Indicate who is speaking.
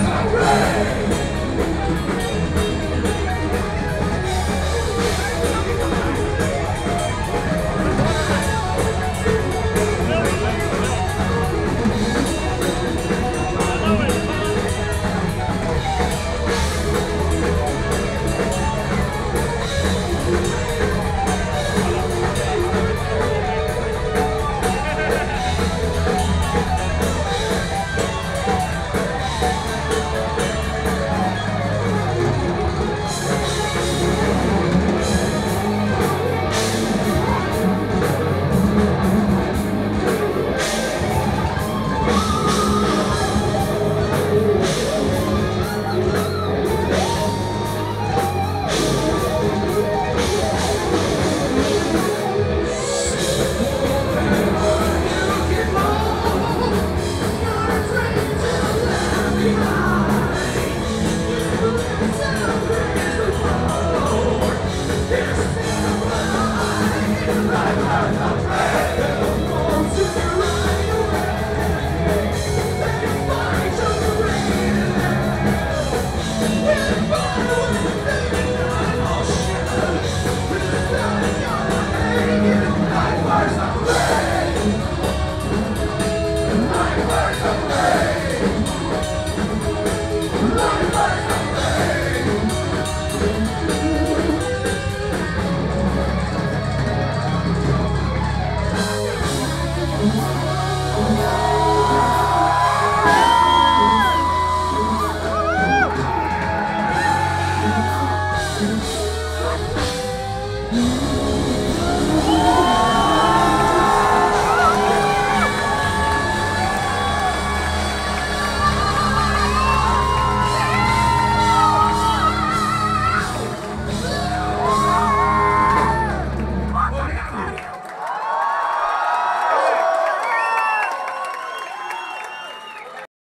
Speaker 1: Sasa